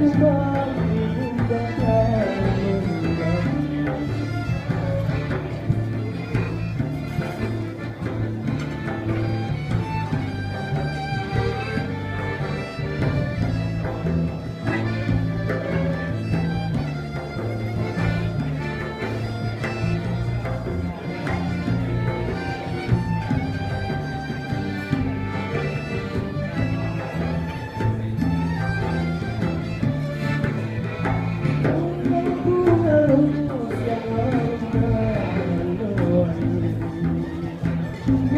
goodbye.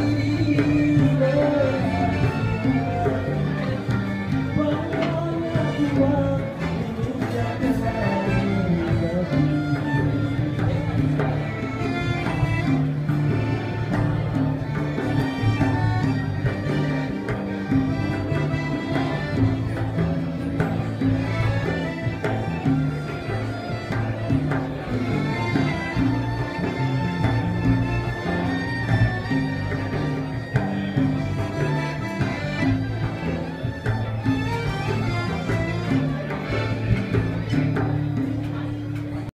Amen.